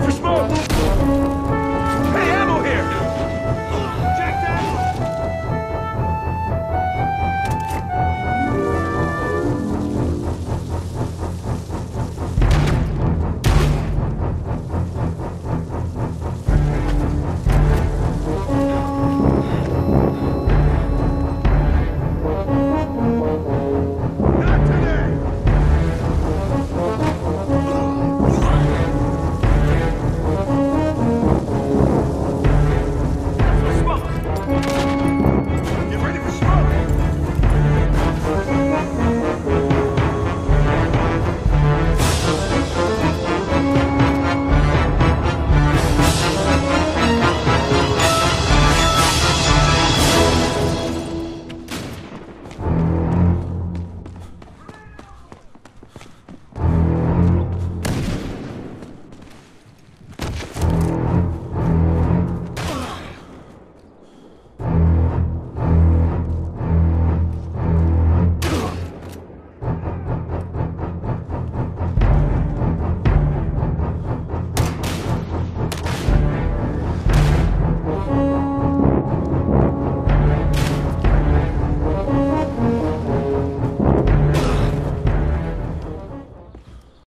for smoke!